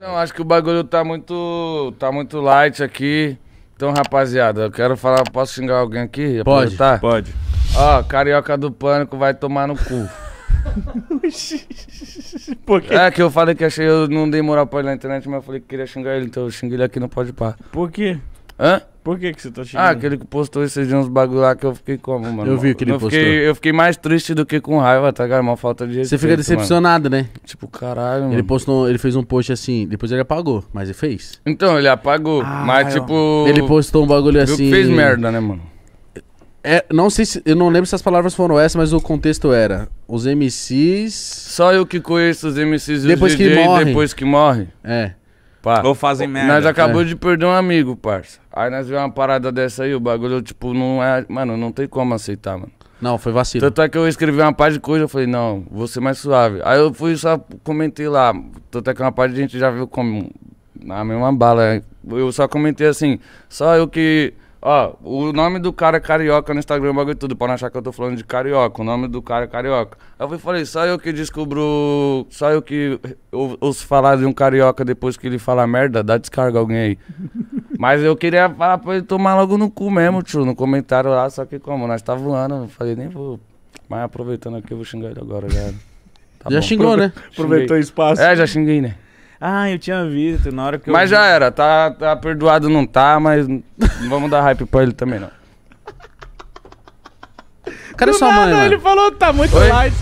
Não, acho que o bagulho tá muito. tá muito light aqui. Então, rapaziada, eu quero falar. Posso xingar alguém aqui? Pode, Aproveitar? Pode. Ó, carioca do pânico vai tomar no cu. Por quê? É que eu falei que achei, eu não dei moral pra ele na internet, mas eu falei que queria xingar ele, então eu xinguei ele aqui no Pode Pá. Por quê? Hã? Por que, que você tá xingando? Ah, aquele que postou esses dias uns bagulho lá que eu fiquei como, mano? Eu vi que ele eu fiquei, eu fiquei mais triste do que com raiva, tá ligado? Uma falta de Você respeito, fica decepcionado, né? mano. Tipo, caralho, mano. Ele postou, ele fez um post assim, depois ele apagou, mas ele fez. Então, ele apagou, Ah, mas eu- tipo... Ele postou um bagulho viu assim. fez merda, né, mano? É, não sei se. Eu não lembro se as palavras foram essas, mas o contexto era. Os MCs. Só eu que conheço os MCs e Depois os que DJ morre. depois que morre. É. Pá. Ou fazem merda. Nós acabamos É. de perder um amigo, parça. Aí nós vemos uma parada dessa aí, o bagulho, tipo, não é. Mano, não tem como aceitar, mano. Não, foi vacilo. Tanto é que eu escrevi uma parte de coisa, eu falei, não, vou ser mais suave. Aí eu fui só comentei lá. Tanto é que uma parte de gente já viu como. Na mesma bala. Eu só comentei assim, só eu que. Ó, o nome do cara é carioca no Instagram, o bagulho e tudo, pra não achar que eu tô falando de carioca. O nome do cara é carioca. Aí eu fui e falei, só eu que descubro. Só eu que ou- ouço falar de um carioca depois que ele fala merda, dá descarga alguém aí. Mas eu queria falar pra ele tomar logo no cu mesmo, tio, no comentário lá, só que como nós tá voando, eu falei, nem vou. Mas aproveitando aqui, eu vou xingar ele agora, já. Tá Já bom. xingou, né? Aproveitou o espaço. É, já xinguei, né? Ah, eu tinha visto na hora que eu. Mas vi. já era, tá, tá perdoado, não tá, mas não vamos dar hype pra ele também, não. Cadê Do sua mãe, nada, mano? ele falou, tá muito Oi? light.